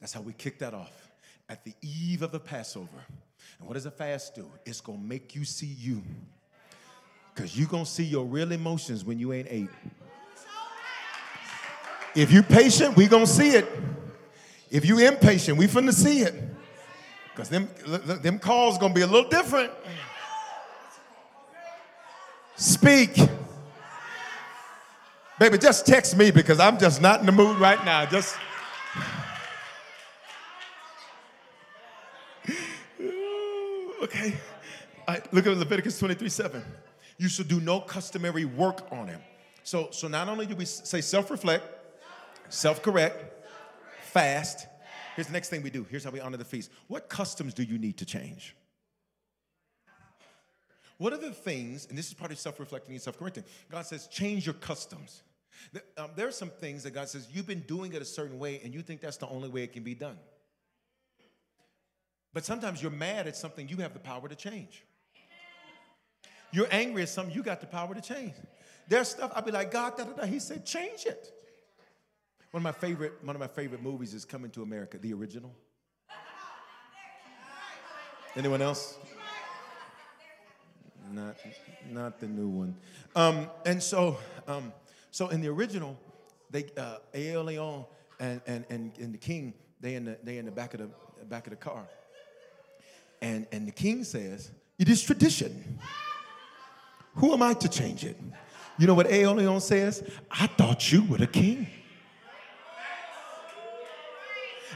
That's how we kick that off at the eve of the Passover. And what does a fast do? It's gonna make you see you. Because you're gonna see your real emotions when you ain't ate. If you patient, we gonna see it. If you impatient, we finna see it. Because them, them calls gonna be a little different. Speak. Baby, just text me because I'm just not in the mood right now. Just okay. look at Leviticus 23 7. You should do no customary work on him. So, so not only do we say self reflect, self correct, fast, Here's the next thing we do. Here's how we honor the feast. What customs do you need to change? What are the things, and this is part of self reflecting and self correcting? God says, change your customs. Um, there are some things that God says, you've been doing it a certain way, and you think that's the only way it can be done. But sometimes you're mad at something you have the power to change. You're angry at something you got the power to change. There's stuff I'll be like, God, da, da, da. He said, change it. One of my favorite, one of my favorite movies is Coming to America, the original. Anyone else? Not, not the new one. Um, and so, um, so in the original, they uh, and, and, and, and the king, they in the they in the back of the back of the car. And and the king says, "It is tradition. Who am I to change it?" You know what. Leon says? I thought you were the king.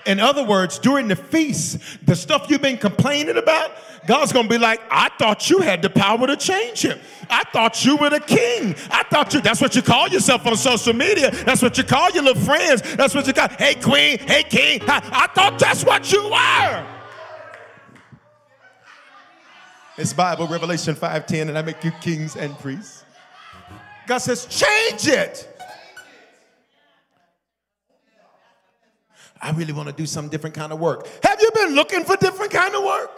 In other words, during the feast, the stuff you've been complaining about, God's gonna be like, I thought you had the power to change him. I thought you were the king. I thought you, that's what you call yourself on social media. That's what you call your little friends. That's what you call, hey queen, hey king. I, I thought that's what you were. It's Bible, Revelation 5:10, and I make you kings and priests. God says, change it. I really want to do some different kind of work. Have you been looking for different kind of work?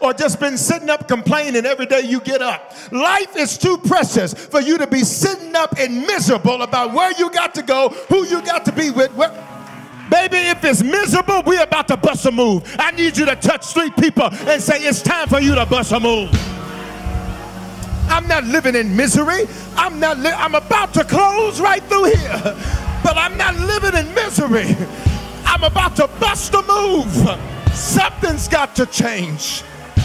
Or just been sitting up complaining every day you get up. Life is too precious for you to be sitting up and miserable about where you got to go, who you got to be with. Where... Baby, if it's miserable, we're about to bust a move. I need you to touch three people and say, It's time for you to bust a move. I'm not living in misery. I'm not I'm about to close right through here but I'm not living in misery. I'm about to bust a move. Something's got to change.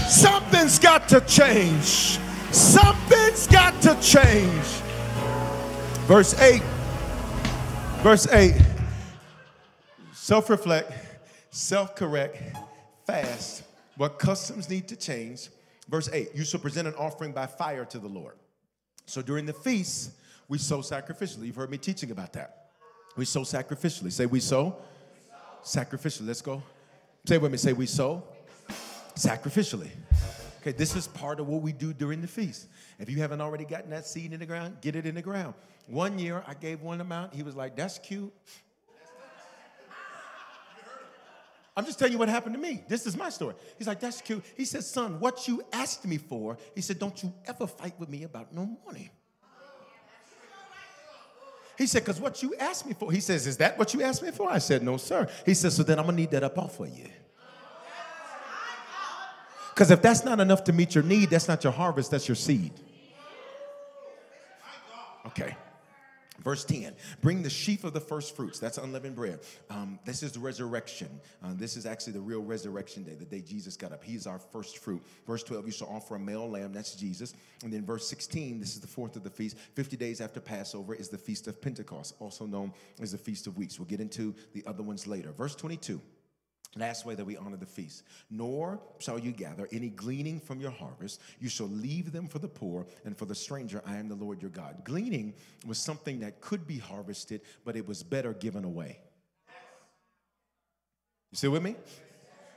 Something's got to change. Something's got to change. Verse 8. Verse 8. Self reflect, self correct, fast. What customs need to change. Verse 8. You shall present an offering by fire to the Lord. So during the feast, we sow sacrificially. You've heard me teaching about that. We sow sacrificially. Say we sow. Sacrificially. Let's go. Say with me. Say we sow sacrificially. Okay, this is part of what we do during the feast. If you haven't already gotten that seed in the ground, get it in the ground. One year I gave one amount. He was like, that's cute. I'm just telling you what happened to me. This is my story. He's like, that's cute. He said, son, what you asked me for, he said, don't you ever fight with me about no money. He said, because what you asked me for. He says, is that what you asked me for? I said, no, sir. He says, so then I'm going to need that up off for you. Because if that's not enough to meet your need, that's not your harvest, that's your seed. Okay. Verse 10 Bring the sheaf of the first fruits. That's unleavened bread. Um, this is the resurrection. Uh, this is actually the real resurrection day, the day Jesus got up. He's our first fruit. Verse 12 You shall offer a male lamb. That's Jesus. And then verse 16 This is the fourth of the feast. 50 days after Passover is the feast of Pentecost, also known as the Feast of Weeks. We'll get into the other ones later. Verse 22 Last way that we honor the feast. Nor shall you gather any gleaning from your harvest. You shall leave them for the poor and for the stranger. I am the Lord your God. Gleaning was something that could be harvested, but it was better given away. You still with me?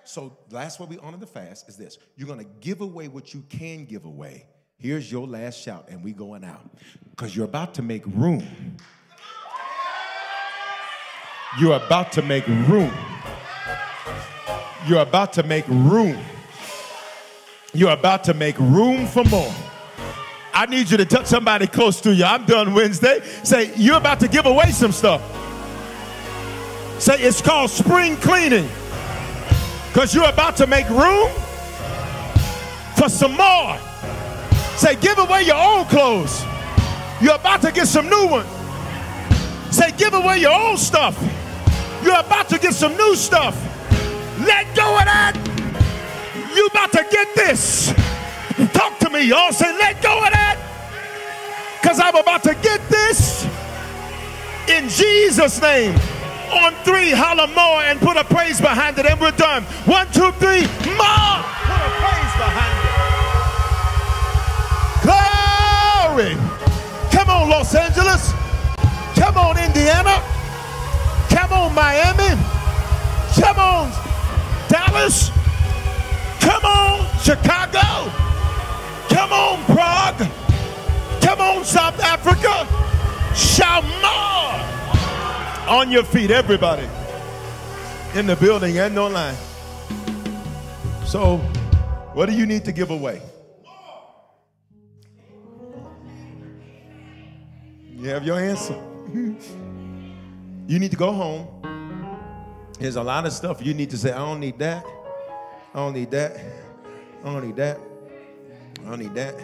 So, last way we honor the fast is this you're going to give away what you can give away. Here's your last shout, and we going out because you're about to make room. You're about to make room. You're about to make room. You're about to make room for more. I need you to touch somebody close to you. I'm done Wednesday. Say, you're about to give away some stuff. Say, it's called spring cleaning. Because you're about to make room for some more. Say, give away your old clothes. You're about to get some new ones. Say, give away your old stuff. You're about to get some new stuff. Let go of that. You're about to get this. Talk to me, y'all. Say, let go of that. Because I'm about to get this in Jesus' name. On three, holler more and put a praise behind it, and we're done. One, two, three, more. Put a praise behind it. Glory. Come on, Los Angeles. Come on, Indiana. Miami. Come on, Dallas. Come on, Chicago. Come on, Prague. Come on, South Africa. Shout more. On your feet, everybody. In the building and online. So, what do you need to give away? You have your answer. you need to go home there's a lot of stuff you need to say, I don't need that. I don't need that. I don't need that. I don't need that.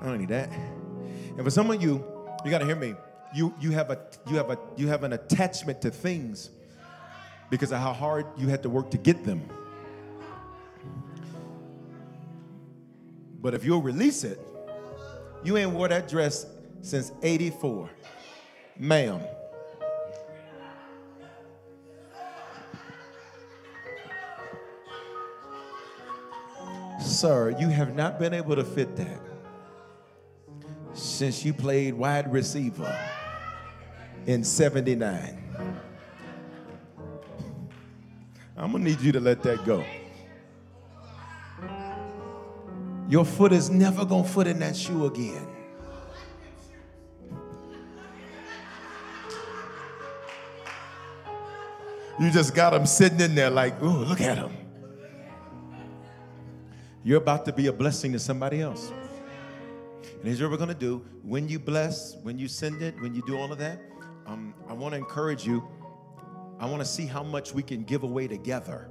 I don't need that. And for some of you, you gotta hear me. You you have a you have a you have an attachment to things because of how hard you had to work to get them. But if you'll release it, you ain't wore that dress since 84. Ma'am. Sir, you have not been able to fit that since you played wide receiver in 79. I'm gonna need you to let that go. Your foot is never gonna foot in that shoe again. You just got him sitting in there like, ooh, look at him. You're about to be a blessing to somebody else. And here's what we're going to do. When you bless, when you send it, when you do all of that, um, I want to encourage you. I want to see how much we can give away together.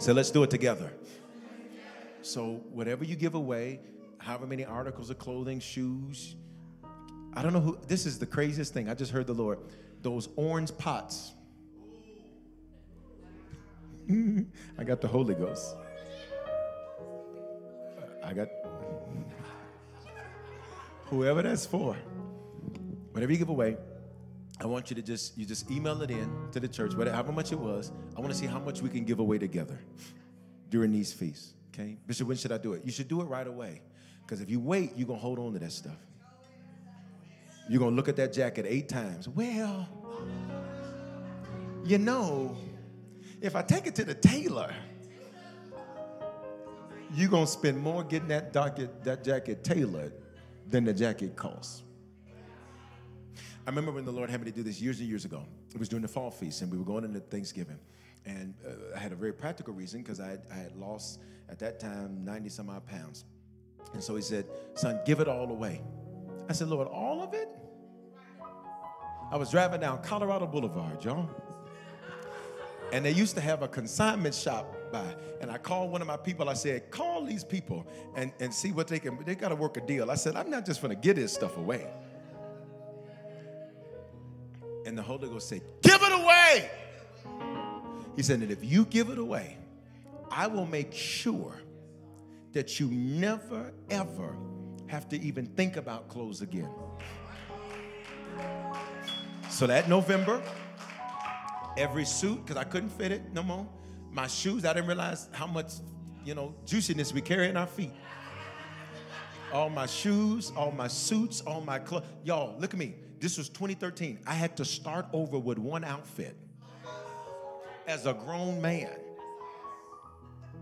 So let's do it together. So, whatever you give away, however many articles of clothing, shoes, I don't know who, this is the craziest thing. I just heard the Lord. Those orange pots. I got the Holy Ghost. I got whoever that's for. Whatever you give away, I want you to just you just email it in to the church, whatever however much it was. I want to see how much we can give away together during these feasts. Okay, Bishop, when should I do it? You should do it right away, because if you wait, you're gonna hold on to that stuff. You're gonna look at that jacket eight times. Well, you know, if I take it to the tailor you're going to spend more getting that jacket, that jacket tailored than the jacket costs. I remember when the Lord had me to do this years and years ago. It was during the fall feast, and we were going into Thanksgiving. And uh, I had a very practical reason because I, I, had lost, at that time, 90 some odd pounds. And so he said, Son, give it all away. I said, Lord, all of it? I was driving down Colorado Boulevard, y'all. And they used to have a consignment shop by. And I called one of my people. I said, call these people and, and see what they can, they got to work a deal. I said, I'm not just going to give this stuff away. And the Holy Ghost said, give it away. He said that if you give it away, I will make sure that you never, ever have to even think about clothes again. So that November, every suit, because I couldn't fit it no more, my shoes, I didn't realize how much, you know, juiciness we carry in our feet. All my shoes, all my suits, all my clothes. Y'all, look at me. This was 2013. I had to start over with one outfit as a grown man.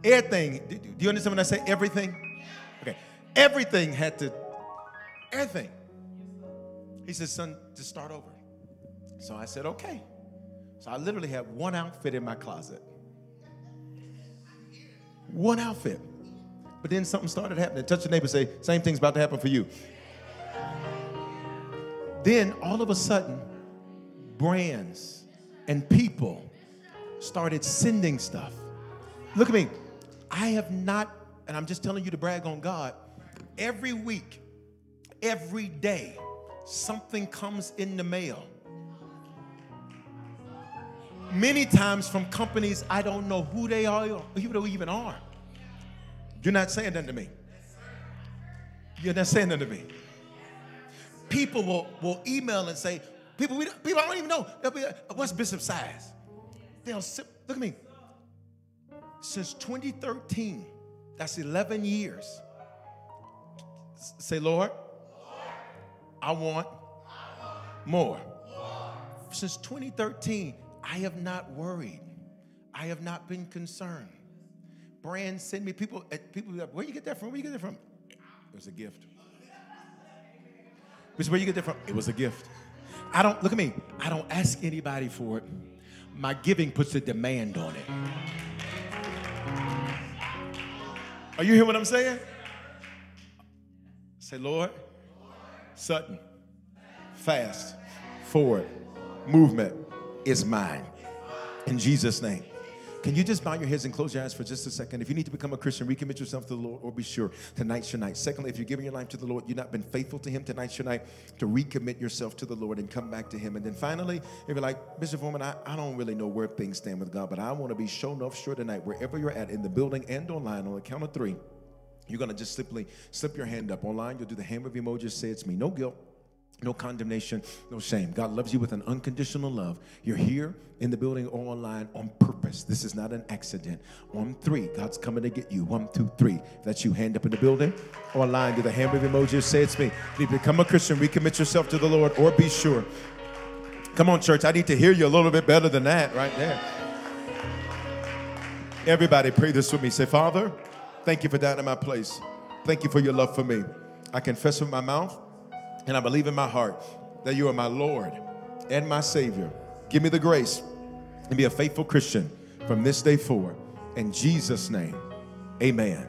Everything, do you understand when I say everything? Okay. Everything had to, everything. He said, son, just start over. So I said, okay. So I literally had one outfit in my closet. One outfit. But then something started happening. Touch your neighbor say, same thing's about to happen for you. Then all of a sudden, brands and people started sending stuff. Look at me. I have not, and I'm just telling you to brag on God, every week, every day, something comes in the mail. Many times from companies I don't know who they are, who they even are. You're not saying that to me. You're not saying that to me. People will, will email and say, people, we, people I don't even know. Be what's Bishop size? They'll look at me. Since 2013, that's 11 years. Say, Lord, I want more. Since 2013, I have not worried. I have not been concerned. Brands send me people, eh, people like, where you get that from? Where you get that from? It was a gift. Which where you get that from? It was a gift. I don't, look at me, I don't ask anybody for it. My giving puts a demand on it. Are you hearing what I'm saying? Say, Lord, Sutton, fast, forward, movement is mine. In Jesus' name. Can you just bow your heads and close your eyes for just a second? If you need to become a Christian, recommit yourself to the Lord or be sure tonight's your night. Secondly, if you're giving your life to the Lord, you've not been faithful to Him, tonight's your night to recommit yourself to the Lord and come back to Him. And then finally, if you're like, Bishop Foreman, I, I don't really know where things stand with God, but I want to be shown off sure tonight, wherever you're at in the building and online, on the count of three, you're going to just simply slip your hand up. Online, you'll do the hand wave emoji, say it's me. No guilt no condemnation, no shame. God loves you with an unconditional love. You're here in the building or online on purpose. This is not an accident. On three, God's coming to get you. One, two, three. If that's you, hand up in the building or online, do the hand wave emoji, say it's me. You become a Christian, recommit yourself to the Lord or be sure. Come on, church, I need to hear you a little bit better than that right there. Everybody, pray this with me. Say, Father, thank you for dying in my place. Thank you for your love for me. I confess with my mouth and I believe in my heart that you are my Lord and my Savior. Give me the grace and be a faithful Christian from this day forward. In Jesus' name, amen.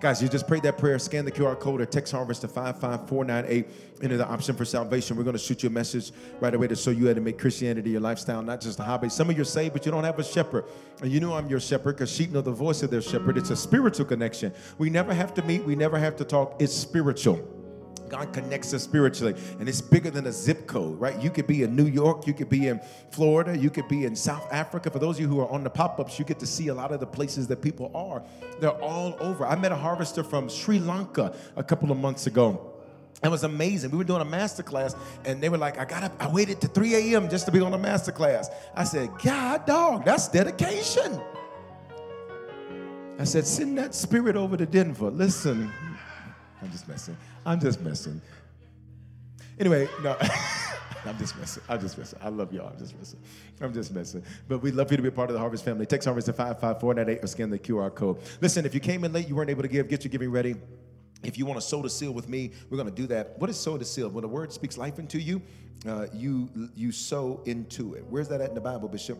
Guys, you just prayed that prayer. Scan the QR code or text harvest to 55498. Enter the option for salvation. We're going to shoot you a message right away to show you how to make Christianity your lifestyle, not just a hobby. Some of you are saved, but you don't have a shepherd. And you know I'm your shepherd because sheep know the voice of their shepherd. It's a spiritual connection. We never have to meet, we never have to talk. It's spiritual. God connects us spiritually, and it's bigger than a zip code, right? You could be in New York, you could be in Florida, you could be in South Africa. For those of you who are on the pop ups, you get to see a lot of the places that people are. They're all over. I met a harvester from Sri Lanka a couple of months ago. It was amazing. We were doing a master class, and they were like, I got up, I waited to 3 a.m. just to be on a master class. I said, God, dog, that's dedication. I said, send that spirit over to Denver. Listen, I'm just messing. I'm just messing. Anyway, no. I'm just messing. I'm just messing. I love y'all. I'm just messing. I'm just messing. But we'd love you to be a part of the Harvest family. Text Harvest to 55498 or scan the QR code. Listen, if you came in late, you weren't able to give, get your giving ready. If you want to sow the seal with me, we're going to do that. What is sow the seal? When the word speaks life into you, uh, you you sow into it. Where's that at in the Bible, Bishop?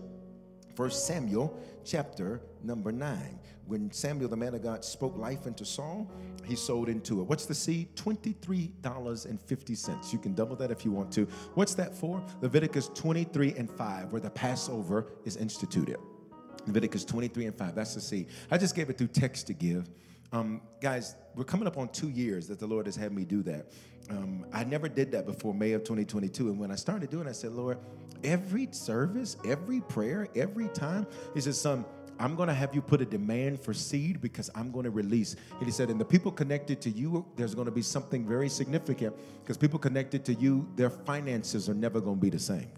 First Samuel chapter number 9. When Samuel, the man of God, spoke life into Saul, he sowed into it. What's the seed? $23.50. You can double that if you want to. What's that for? Leviticus 23 and 5, where the Passover is instituted. Leviticus 23 and 5. That's the seed. I just gave it through text to give. Um, guys, we're coming up on two years that the Lord has had me do that. Um, I never did that before May of 2022. And when I started doing it, I said, Lord, every service, every prayer, every time, He said, Son, I'm going to have you put a demand for seed because I'm going to release. And he said, and the people connected to you, there's going to be something very significant because people connected to you, their finances are never going to be the same.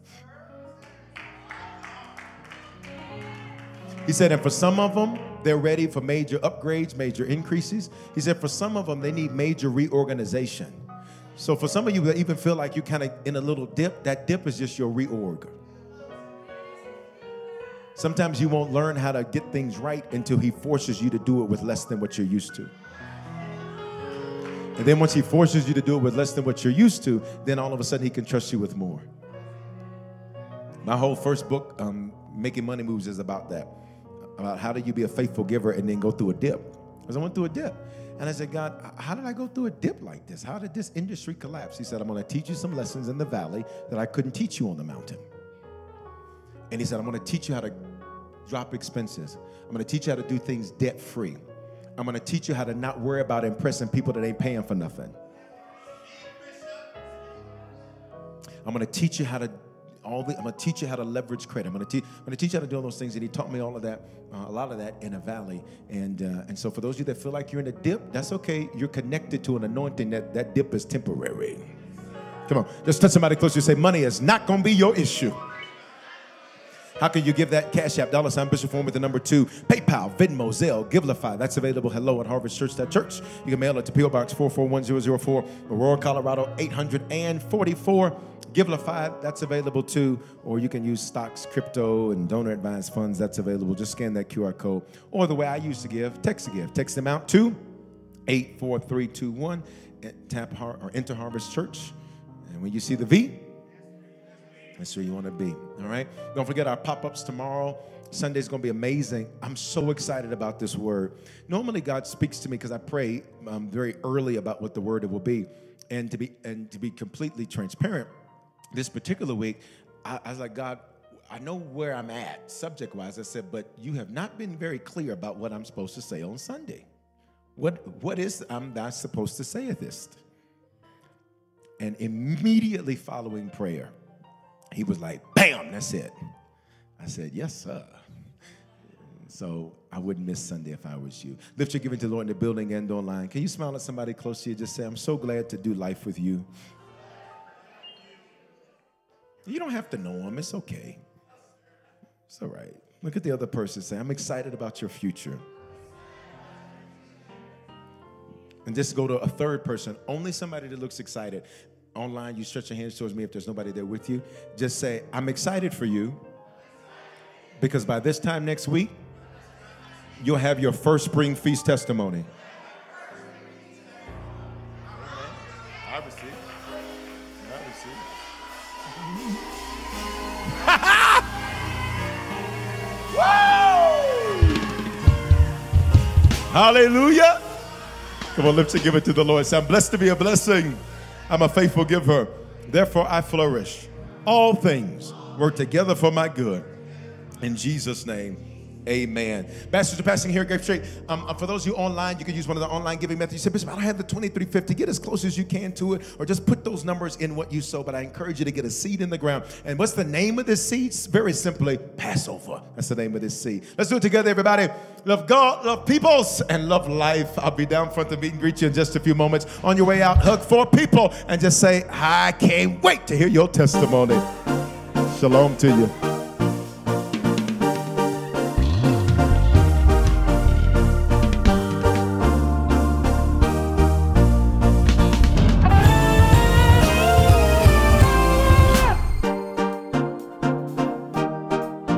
He said, and for some of them, they're ready for major upgrades, major increases. He said, for some of them, they need major reorganization. So for some of you that even feel like you're kind of in a little dip, that dip is just your reorg. Sometimes you won't learn how to get things right until he forces you to do it with less than what you're used to. And then once he forces you to do it with less than what you're used to, then all of a sudden he can trust you with more. My whole first book, um, Making Money Moves, is about that. About how do you be a faithful giver and then go through a dip. Because I went through a dip. And I said, God, how did I go through a dip like this? How did this industry collapse? He said, I'm going to teach you some lessons in the valley that I couldn't teach you on the mountain. And he said, I'm going to teach you how to drop expenses. I'm going to teach you how to do things debt free. I'm going to teach you how to not worry about impressing people that ain't paying for nothing. I'm going to teach you how to all the, I'm going to teach you how to leverage credit. I'm going to teach I'm going to teach you how to do all those things. And he taught me all of that, uh, a lot of that in a valley. And uh, and so for those of you that feel like you're in a dip, that's okay. You're connected to an anointing that that dip is temporary. Come on, just touch somebody close. to You say money is not going to be your issue. How can you give that Cash App, dollar sign Bishop Form with the number two, PayPal, Venmo, Zelle, Givelify. That's available. Hello at harvestchurch.church. You can mail it to P.O. Box 441004, Aurora, Colorado 844. Givelify, that's available too. Or you can use stocks, crypto, and donor advised funds. That's available. Just scan that QR code. Or the way I used to give, text to give. Text them out to 84321. Tap or enter Harvest Church. And when you see the V, that's where you want to be. All right. Don't forget our pop ups tomorrow. Sunday's going to be amazing. I'm so excited about this word. Normally, God speaks to me because I pray um, very early about what the word will be, and to be and to be completely transparent. This particular week, I, I was like, God, I know where I'm at subject wise. I said, but you have not been very clear about what I'm supposed to say on Sunday. What what is I'm not supposed to say at this? And immediately following prayer he was like, bam, that's it. I said, yes, sir. So I wouldn't miss Sunday if I was you. Lift your giving to the Lord in the building and online. Can you smile at somebody close to you? Just say, I'm so glad to do life with you. You don't have to know him. It's okay. It's all right. Look at the other person. Say, I'm excited about your future. And just go to a third person, only somebody that looks excited online, you stretch your hands towards me if there's nobody there with you. Just say, I'm excited for you because by this time next week, you'll have your first spring feast testimony. I receive. I receive. Hallelujah. Come on, lift and give it to the Lord. Say, I'm blessed to be a blessing. I'm a faithful giver. Therefore, I flourish. All things work together for my good. In Jesus' name. Amen. Bastards are passing here, at Grape Street. Um, uh, for those of you online, you can use one of the online giving methods. You say, Bishop, I don't have the 2350. Get as close as you can to it, or just put those numbers in what you sow. But I encourage you to get a seed in the ground. And what's the name of this seed? Very simply, Passover. That's the name of this seed. Let's do it together, everybody. Love God, love peoples, and love life. I'll be down front to meet and greet you in just a few moments. On your way out, hug four people and just say, I can't wait to hear your testimony. Shalom to you.